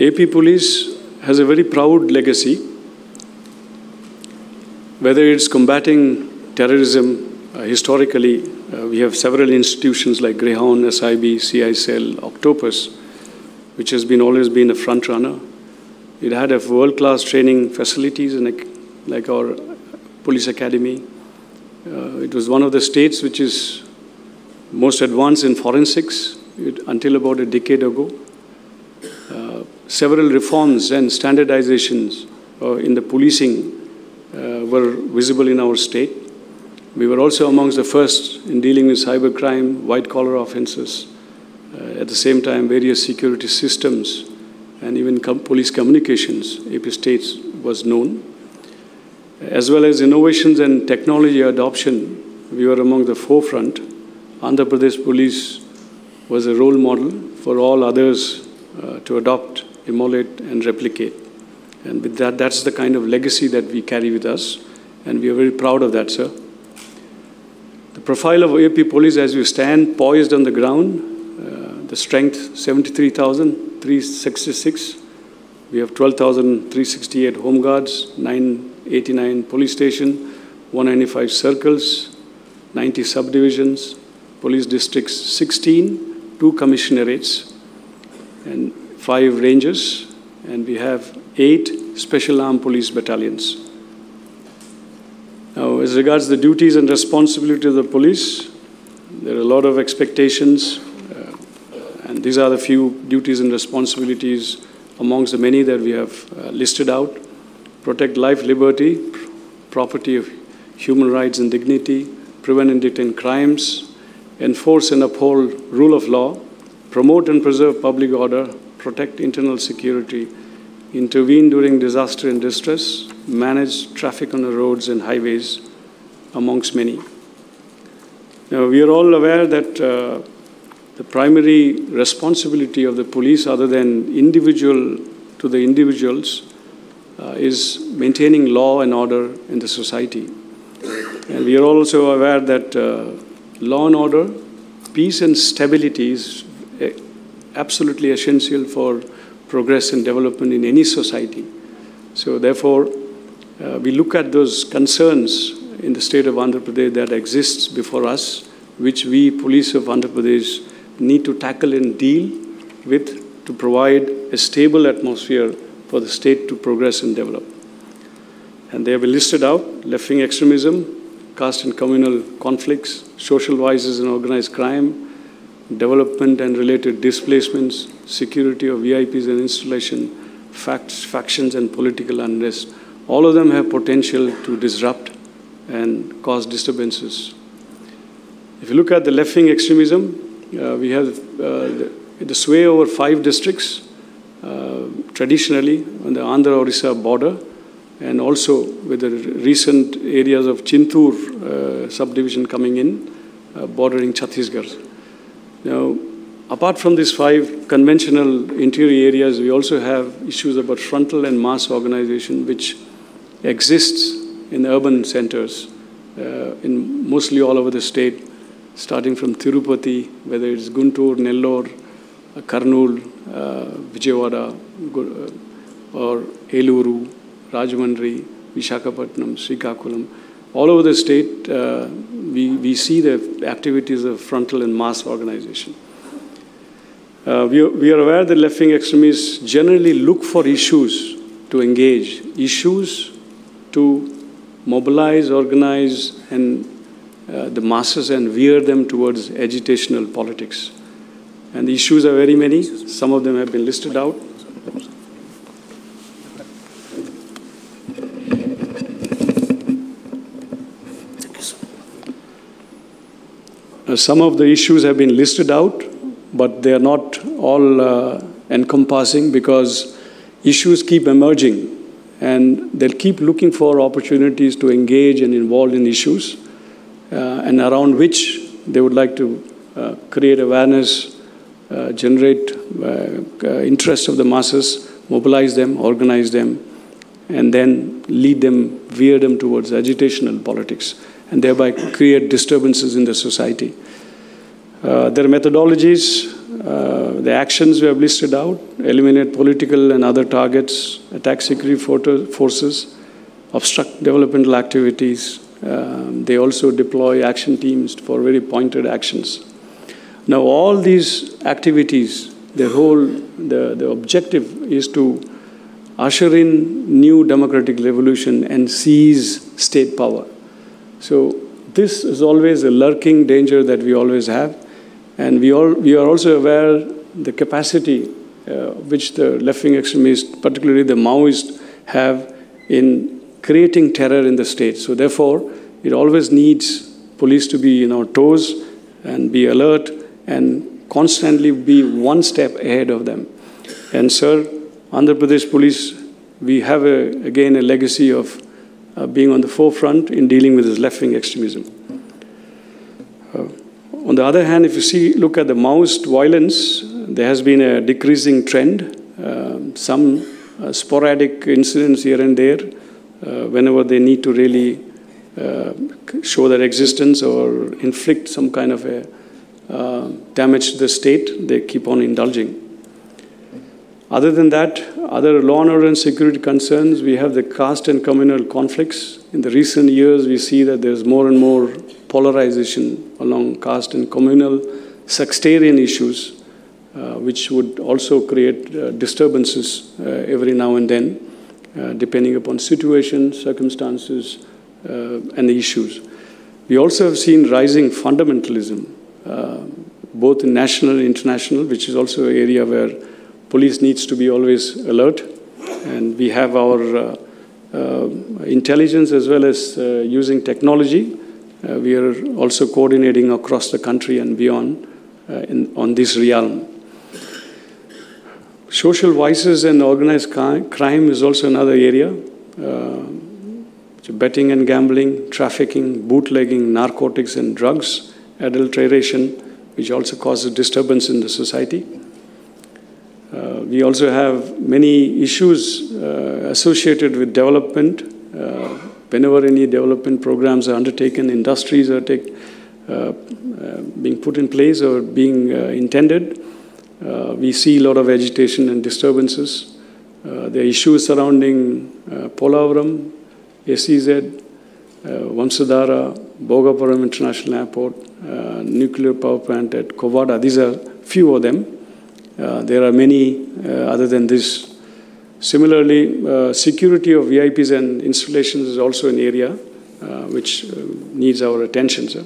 AP Police has a very proud legacy. Whether it's combating terrorism, uh, historically, uh, we have several institutions like Greyhound, SIB, CISL, Octopus, which has been always been a front runner. It had a world-class training facilities in a, like our police academy. Uh, it was one of the states which is most advanced in forensics it, until about a decade ago. Several reforms and standardizations uh, in the policing uh, were visible in our state. We were also amongst the first in dealing with cybercrime, white-collar offenses, uh, at the same time various security systems and even com police communications, AP States was known. As well as innovations and technology adoption, we were among the forefront. Andhra Pradesh Police was a role model for all others uh, to adopt, emulate, and replicate. And with that, that's the kind of legacy that we carry with us, and we are very proud of that, sir. The profile of AP Police as we stand poised on the ground, uh, the strength 73,366. We have 12,368 home guards, 989 police station, 195 circles, 90 subdivisions, police districts 16, two commissionerates, and five rangers, and we have eight special armed police battalions. Now, as regards the duties and responsibility of the police, there are a lot of expectations, uh, and these are the few duties and responsibilities amongst the many that we have uh, listed out. Protect life, liberty, property of human rights and dignity, prevent and detain crimes, enforce and uphold rule of law, promote and preserve public order, protect internal security, intervene during disaster and distress, manage traffic on the roads and highways, amongst many. Now, we are all aware that uh, the primary responsibility of the police, other than individual to the individuals, uh, is maintaining law and order in the society. And we are also aware that uh, law and order, peace and stability is absolutely essential for progress and development in any society. So therefore, uh, we look at those concerns in the state of Andhra Pradesh that exists before us, which we, police of Andhra Pradesh, need to tackle and deal with to provide a stable atmosphere for the state to progress and develop. And they have been listed out left-wing extremism, caste and communal conflicts, social vices and organized crime, development and related displacements, security of VIPs and installation, facts, factions and political unrest. All of them have potential to disrupt and cause disturbances. If you look at the left-wing extremism, uh, we have uh, the, the, sway over five districts, uh, traditionally on the Andhra-Orissa border, and also with the recent areas of Chintur uh, subdivision coming in, uh, bordering Chhattisgarh. Now, apart from these five conventional interior areas, we also have issues about frontal and mass organization, which exists in urban centers, uh, in mostly all over the state, starting from Tirupati, whether it's Guntur, Nellore, uh, Kurnool, uh, Vijayawada, uh, or Eluru, Rajahmundry, Vishakhapatnam, Srikakulam. All over the state, uh, we, we see the activities of frontal and mass organization. Uh, we, we are aware that left-wing extremists generally look for issues to engage, issues to mobilize, organize, and uh, the masses and veer them towards agitational politics. And the issues are very many. Some of them have been listed out. Some of the issues have been listed out, but they are not all uh, encompassing because issues keep emerging and they'll keep looking for opportunities to engage and involve in issues uh, and around which they would like to uh, create awareness, uh, generate uh, interest of the masses, mobilize them, organize them, and then lead them, veer them towards agitational politics and thereby create disturbances in the society. Uh, there are methodologies uh, the actions we have listed out eliminate political and other targets, attack security forces, obstruct developmental activities. Um, they also deploy action teams for very pointed actions. Now, all these activities, the whole, the, the objective is to usher in new democratic revolution and seize state power. So this is always a lurking danger that we always have. And we, all, we are also aware the capacity uh, which the left-wing extremists, particularly the Maoists, have in creating terror in the state. So therefore, it always needs police to be in our toes and be alert and constantly be one step ahead of them. And sir, Andhra Pradesh police, we have a, again a legacy of uh, being on the forefront in dealing with this left-wing extremism. Uh, on the other hand, if you see, look at the Maoist violence, there has been a decreasing trend. Uh, some uh, sporadic incidents here and there, uh, whenever they need to really uh, show their existence or inflict some kind of a damage to the state, they keep on indulging. Other than that, other law and order and security concerns, we have the caste and communal conflicts. In the recent years, we see that there's more and more polarization along caste and communal sectarian issues, uh, which would also create uh, disturbances uh, every now and then, uh, depending upon situation, circumstances, uh, and the issues. We also have seen rising fundamentalism, uh, both in national and international, which is also an area where police needs to be always alert. And we have our uh, uh, intelligence as well as uh, using technology. Uh, we are also coordinating across the country and beyond in, on this realm. Social vices and organized crime is also another area. So betting and gambling, trafficking, bootlegging, narcotics and drugs, adulteration, which also causes disturbance in the society. Uh, we also have many issues uh, associated with development. Uh, whenever any development programs are undertaken, industries are take, uh, uh, being put in place or being uh, intended, we see a lot of agitation and disturbances. there are issues surrounding uh, Polavaram, SEZ, Vamsadhara, Bhogapuram International Airport, nuclear power plant at Kovvada. These are few of them. Uh, there are many uh, other than this. Similarly, uh, security of VIPs and installations is also an area which needs our attention. Sir.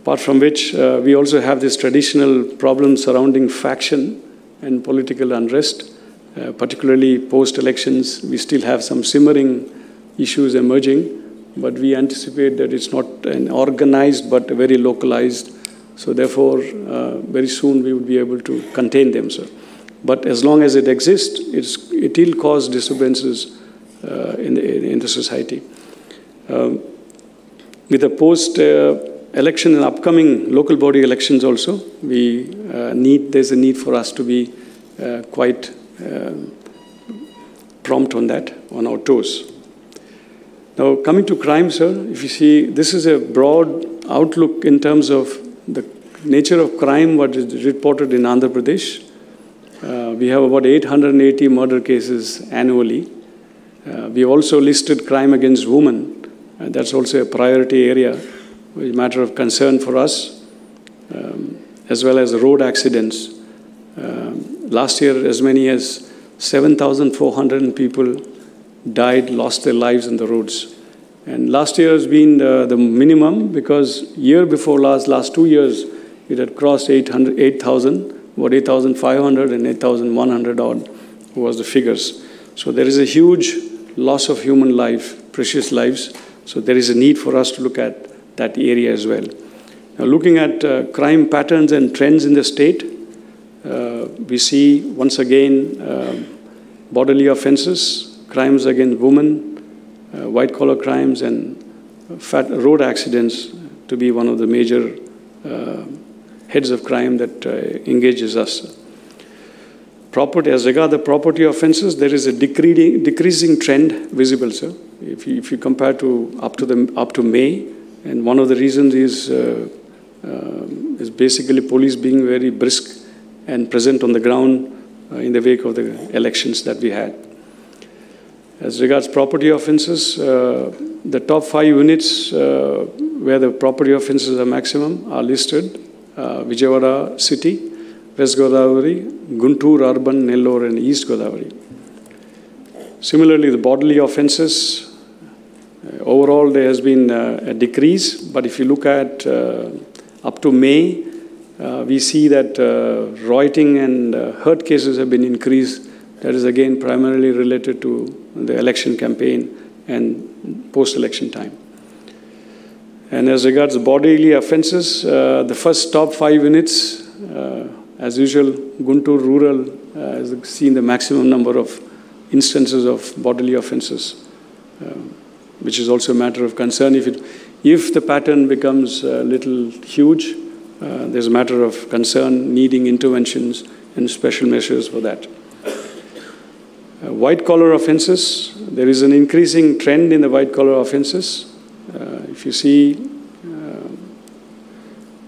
Apart from which, we also have this traditional problem surrounding faction and political unrest. Uh, particularly post-elections, we still have some simmering issues emerging, but we anticipate that it's not an organized but a very localized so therefore, uh, very soon we would be able to contain them, sir. But as long as it exists, it will cause disturbances uh, in, the, in the society. Um, with the post-election uh, and upcoming local body elections also, we uh, need, there's a need for us to be uh, quite um, prompt on that, on our toes. Now, coming to crime, sir, if you see, this is a broad outlook in terms of the nature of crime, what is reported in Andhra Pradesh, uh, we have about 880 murder cases annually. Uh, we also listed crime against women. Uh, that's also a priority area, a matter of concern for us, um, as well as road accidents. Um, last year, as many as 7,400 people died, lost their lives on the roads. And last year has been uh, the minimum because year before last, last two years, it had crossed 8,000, 8, about 8,500 and 8,100 odd was the figures. So there is a huge loss of human life, precious lives. So there is a need for us to look at that area as well. Now looking at uh, crime patterns and trends in the state, uh, we see once again uh, bodily offenses, crimes against women, uh, white collar crimes and fat road accidents to be one of the major uh, heads of crime that uh, engages us. Property, as regard the property offences, there is a decreasing, decreasing trend visible, sir. If you, if you compare to up to the up to May, and one of the reasons is uh, uh, is basically police being very brisk and present on the ground in the wake of the elections that we had. As regards property offences, uh, the top five units uh, where the property offences are maximum are listed uh, Vijayawada City, West Godavari, Guntur Urban, Nellore, and East Godavari. Similarly, the bodily offences, uh, overall there has been uh, a decrease, but if you look at uh, up to May, we see that rioting and hurt cases have been increased. That is again primarily related to the election campaign and post-election time. And as regards bodily offences, uh, the first top five units, uh, as usual, Guntur rural uh, has seen the maximum number of instances of bodily offences, uh, which is also a matter of concern. If, it, if the pattern becomes a little huge, uh, there's a matter of concern needing interventions and special measures for that. Uh, white collar offences, there is an increasing trend in the white collar offences. Uh, if you see, uh,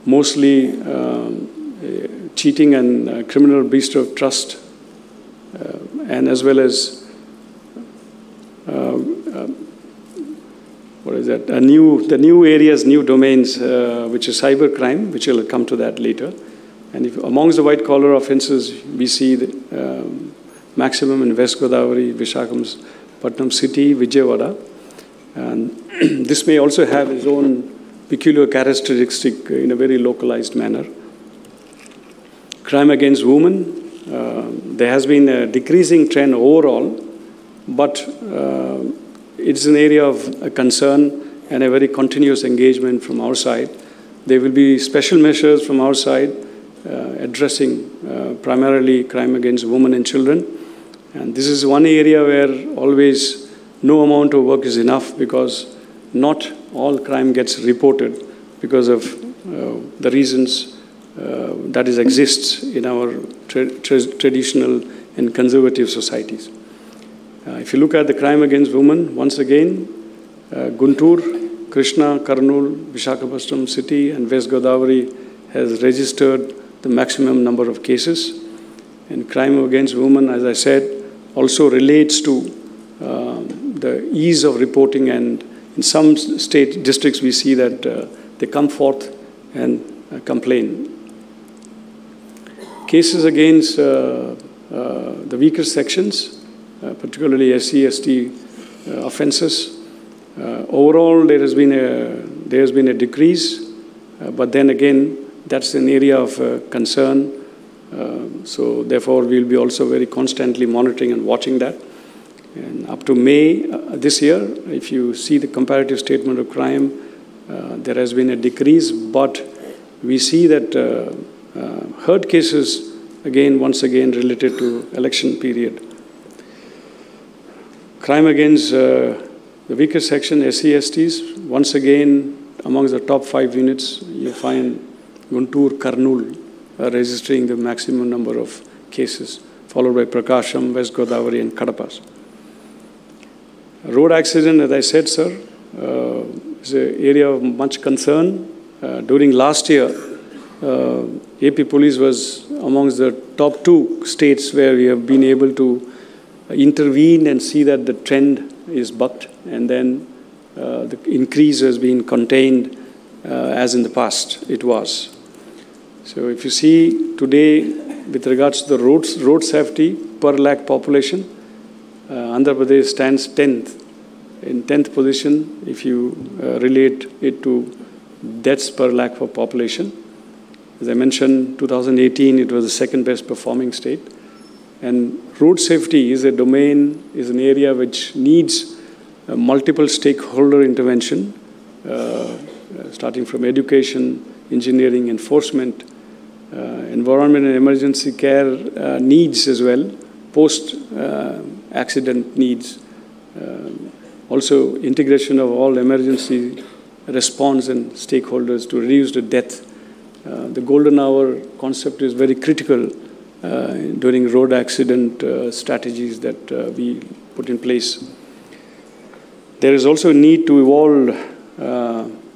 mostly um, cheating and uh, criminal breach of trust, and as well as what is that? A new, the new areas, new domains, which is cyber crime, which will come to that later. And if, amongst the white collar offences, we see the um, maximum in West Godavari, Visakhapatnam city, Vijayawada. And this may also have its own peculiar characteristic in a very localized manner. Crime against women, uh, there has been a decreasing trend overall, but uh, it's an area of concern and a very continuous engagement from our side. There will be special measures from our side uh, addressing uh, primarily crime against women and children. And this is one area where always no amount of work is enough because not all crime gets reported because of uh, the reasons uh, that is exists in our tra tra traditional and conservative societies. Uh, if you look at the crime against women, once again, uh, Guntur, Krishna, Kurnool, Visakhapatnam city, and West Godavari has registered the maximum number of cases. And crime against women, as I said, also relates to uh, the ease of reporting. And in some state districts, we see that uh, they come forth and uh, complain. Cases against uh, the weaker sections, uh, particularly SC, ST uh, offences. Uh, overall, there has been a there has been a decrease, but then again, that's an area of concern. So therefore, we'll be also very constantly monitoring and watching that. And up to May uh, this year, if you see the comparative statement of crime, uh, there has been a decrease, but we see that uh, hurt cases, again, once again, related to election period. Crime against uh, the weaker section, SCSTs, once again, amongst the top five units, you find Guntur, Kurnool uh, registering the maximum number of cases, followed by Prakasam, West Godavari, and Kadapas. Road accident, as I said, sir, uh, is an area of much concern. Uh, during last year, uh, AP Police was amongst the top two states where we have been able to intervene and see that the trend is bucked and then uh, the increase has been contained uh, as in the past it was. So if you see today with regards to the roads, road safety per lakh population, uh, Andhra Pradesh stands 10th, in 10th position if you uh, relate it to deaths per lakh for population. As I mentioned, 2018 it was the second best performing state. And road safety is a domain, is an area which needs uh, multiple stakeholder intervention, uh, starting from education, engineering, enforcement, environment and emergency care uh, needs as well, post-accident uh, needs. also, integration of all emergency response and stakeholders to reduce the death. the golden hour concept is very critical uh, during road accident uh, strategies that uh, we put in place. There is also a need to evolve,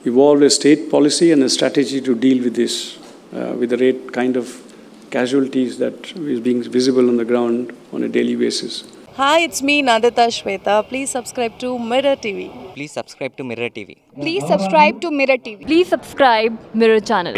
evolve a state policy and a strategy to deal with this, with the rate kind of casualties that is being visible on the ground on a daily basis. Hi, it's me Nandita Shweta. Please subscribe to Mirror TV. Please subscribe to Mirror TV. Please subscribe to Mirror TV. Please subscribe Mirror channel.